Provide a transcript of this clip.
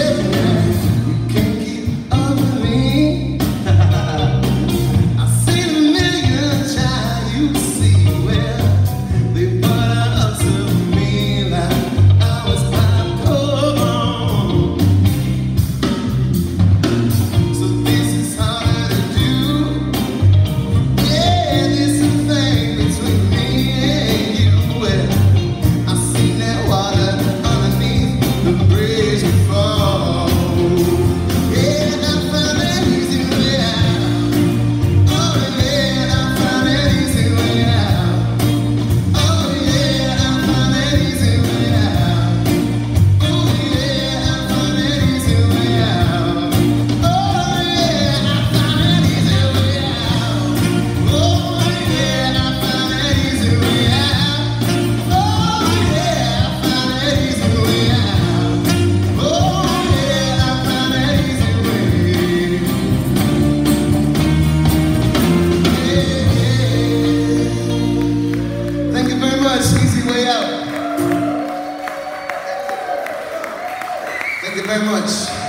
Yeah. very much.